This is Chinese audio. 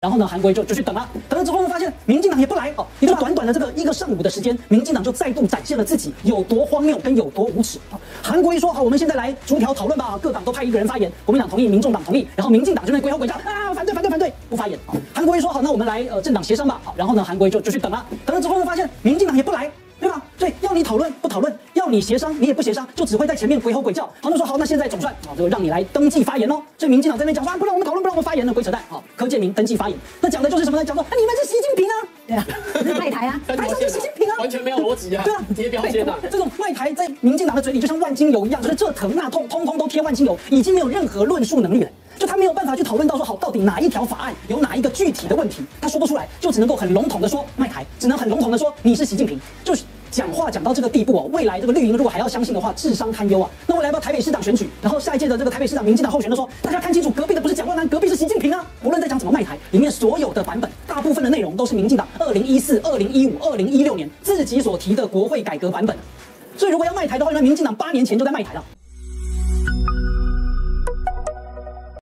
然后呢，韩国瑜就就去等了，等了之后呢，发现民进党也不来哦，也就短短的这个一个上午的时间，民进党就再度展现了自己有多荒谬跟有多无耻啊！韩国瑜说好，我们现在来逐条讨论吧，各党都派一个人发言，国民党同意，民众党同意，然后民进党就那鬼吼鬼叫啊，反对反对反对，不发言啊！韩国瑜说好，那我们来呃政党协商吧，好，然后呢，韩国瑜就就去等了，等了之后呢，发现民进党也不来，对吧？所以要你讨论不讨论，你协商你也不协商，就只会在前面鬼吼鬼叫。好，那说好，那现在总算啊，这个让你来登记发言哦。所以民进党在那边讲说啊，不让我们讨论，不让我们发言的，鬼扯淡啊！柯建明登记发言，那讲的就是什么呢？讲说啊，你们是习近平啊，对啊，卖台啊，台上是习近平啊，完全没有逻辑啊！对啊，贴标签啊！这种卖台在民进党的嘴里就像万金油一样，就是这疼那痛，通通都贴万金油，已经没有任何论述能力了。就他没有办法去讨论到说好，到底哪一条法案有哪一个具体的问题，他说不出来，就只能够很笼统的说卖台，只能很笼统的说你是习近平，就是讲话讲到这个地步哦。未来这个绿营如果还要相信的话，智商堪忧啊。那未来到台北市长选举，然后下一届的这个台北市长民进党候选人说，大家看清楚，隔壁的不是蒋万安，隔壁是习近平啊。无论在讲怎么卖台，里面所有的版本，大部分的内容都是民进党二零一四、二零一五、二零一六年自己所提的国会改革版本。所以如果要卖台的话，那民进党八年前就在卖台了。